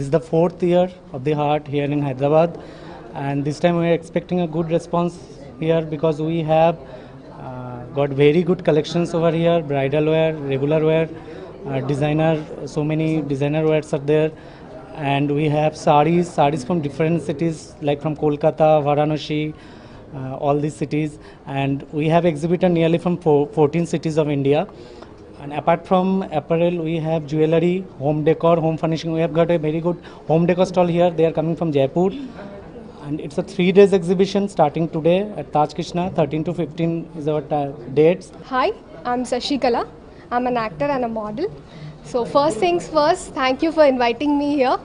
is the fourth year of the HAAT here in Hyderabad, and this time we are expecting a good response here because we have uh, got very good collections over here bridal wear, regular wear, uh, designer, so many designer wears are there. And we have saris, saris from different cities like from Kolkata, Varanasi, uh, all these cities. And we have exhibited nearly from four, 14 cities of India. And apart from apparel, we have jewelry, home decor, home furnishing. We have got a very good home decor stall here. They are coming from Jaipur. And it's a three days exhibition starting today at Taj Krishna. 13 to 15 is our ta- dates. Hi, I'm Sashikala. I'm an actor and a model. So, first things first, thank you for inviting me here.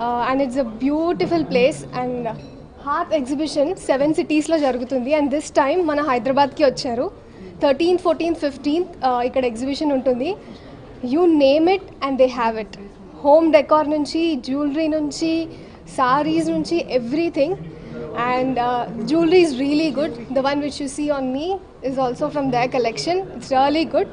Uh, and it's a beautiful place. And art exhibition seven సిటీస్లో జరుగుతుంది and this time మన హైదరాబాద్కి వచ్చారు thirteenth fourteenth fifteenth ఇక్కడ exhibition ఉంటుంది. You name it and they have it home decor నుంచి jewellery నుంచి సారీస్ నుంచి everything and jewellery is really good the one which you see on me is also from their collection it's really good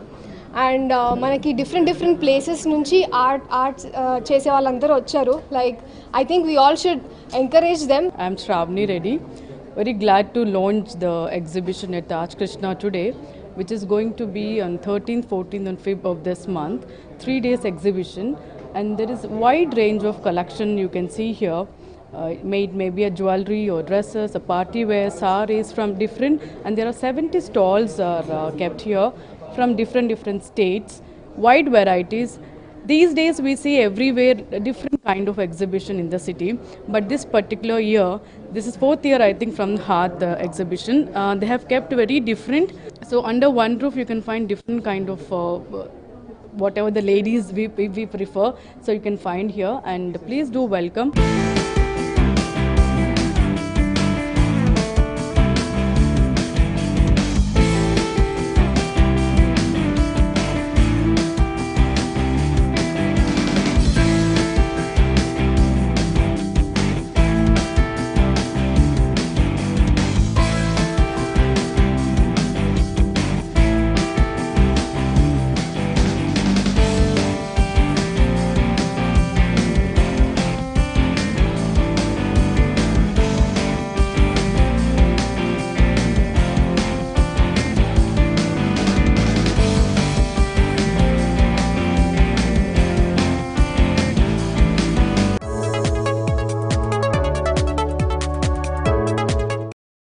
and మనకి different different places నుంచి art arts చేసే వాళ్ళందరూ వచ్చారు. Like I think we all should encourage them I'm Shravani Reddy very glad to launch the exhibition at Raj Krishna today which is going to be on 13th, 14th, and 5th of this month. Three days exhibition, and there is wide range of collection you can see here. Uh, made maybe a jewelry or dresses, a party wear, saris from different, and there are 70 stalls are uh, kept here from different different states, wide varieties. These days we see everywhere different kind of exhibition in the city, but this particular year, this is fourth year I think from HAAT uh, exhibition, uh, they have kept very different. So under one roof you can find different kind of uh, whatever the ladies we, we prefer, so you can find here and please do welcome.